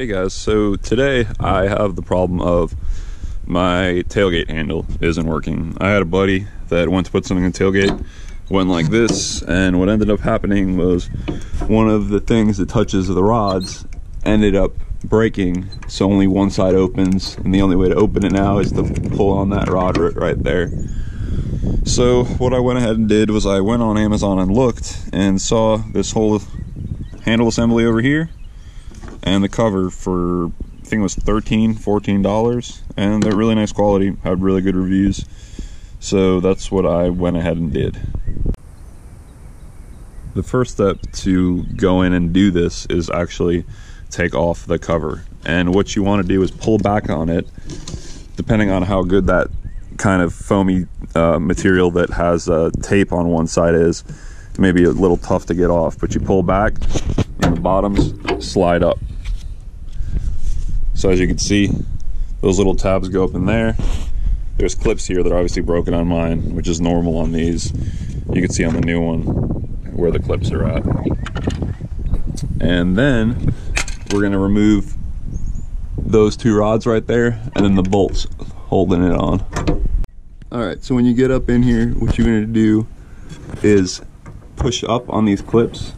Hey guys, so today I have the problem of my tailgate handle isn't working. I had a buddy that went to put something in tailgate, went like this, and what ended up happening was one of the things that touches the rods ended up breaking, so only one side opens, and the only way to open it now is to pull on that rod right there. So what I went ahead and did was I went on Amazon and looked and saw this whole handle assembly over here and the cover for I think it was 13 14 dollars. And they're really nice quality had really good reviews. So that's what I went ahead and did. The first step to go in and do this is actually take off the cover. And what you want to do is pull back on it depending on how good that kind of foamy uh, material that has uh, tape on one side is. Maybe a little tough to get off but you pull back and the bottoms slide up so as you can see, those little tabs go up in there. There's clips here that are obviously broken on mine, which is normal on these. You can see on the new one where the clips are at. And then we're gonna remove those two rods right there and then the bolts holding it on. All right, so when you get up in here, what you're gonna do is push up on these clips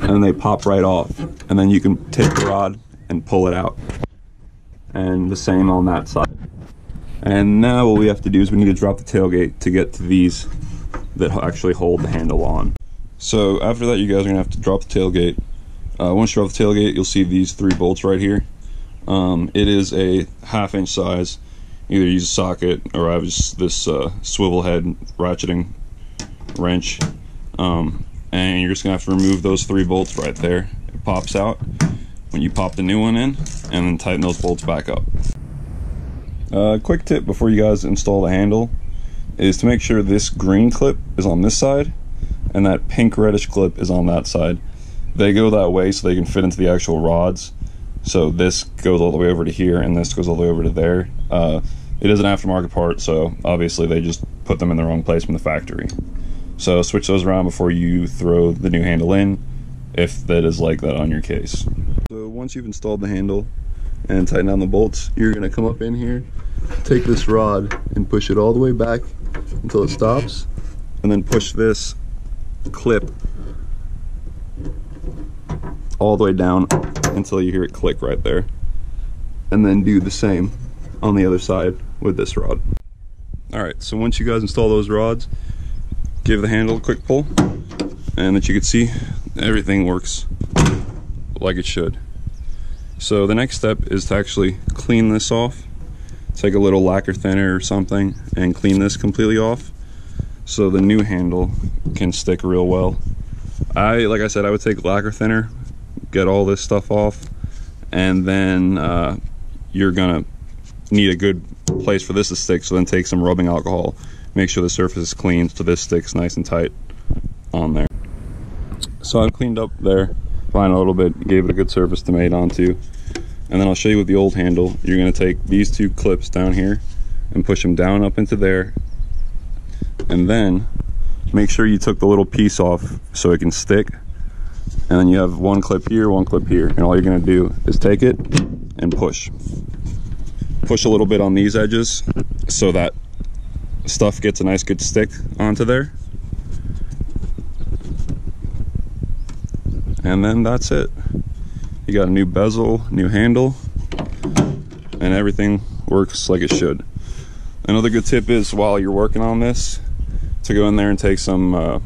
and they pop right off. And then you can take the rod and pull it out and the same on that side. And now what we have to do is we need to drop the tailgate to get to these that actually hold the handle on. So after that, you guys are gonna have to drop the tailgate. Uh, once you drop the tailgate, you'll see these three bolts right here. Um, it is a half inch size. Either use a socket or I have just this uh, swivel head ratcheting wrench. Um, and you're just gonna have to remove those three bolts right there. It pops out when you pop the new one in and then tighten those bolts back up. Uh, quick tip before you guys install the handle is to make sure this green clip is on this side and that pink reddish clip is on that side. They go that way so they can fit into the actual rods. So this goes all the way over to here and this goes all the way over to there. Uh, it is an aftermarket part, so obviously they just put them in the wrong place from the factory. So switch those around before you throw the new handle in if that is like that on your case. So once you've installed the handle and tighten down the bolts, you're gonna come up in here, take this rod and push it all the way back until it stops, and then push this clip all the way down until you hear it click right there. And then do the same on the other side with this rod. All right, so once you guys install those rods, give the handle a quick pull, and that you can see everything works like it should. So the next step is to actually clean this off. Take a little lacquer thinner or something and clean this completely off so the new handle can stick real well. I, like I said, I would take lacquer thinner, get all this stuff off, and then uh, you're gonna need a good place for this to stick, so then take some rubbing alcohol, make sure the surface is clean so this sticks nice and tight on there. So I've cleaned up there, fine a little bit, gave it a good surface to mate onto. And then I'll show you with the old handle. You're gonna take these two clips down here and push them down up into there. And then make sure you took the little piece off so it can stick. And then you have one clip here, one clip here. And all you're gonna do is take it and push. Push a little bit on these edges so that stuff gets a nice good stick onto there. And then that's it. You got a new bezel new handle and everything works like it should. Another good tip is while you're working on this to go in there and take some uh,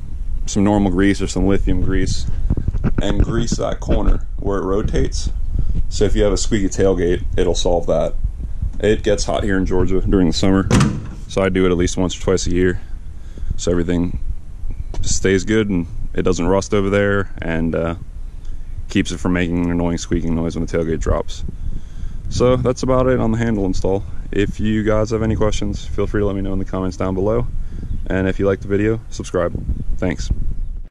some normal grease or some lithium grease and grease that corner where it rotates. So if you have a squeaky tailgate it'll solve that. It gets hot here in Georgia during the summer so I do it at least once or twice a year. So everything stays good and it doesn't rust over there and uh, keeps it from making an annoying squeaking noise when the tailgate drops. So that's about it on the handle install. If you guys have any questions, feel free to let me know in the comments down below. And if you like the video, subscribe. Thanks.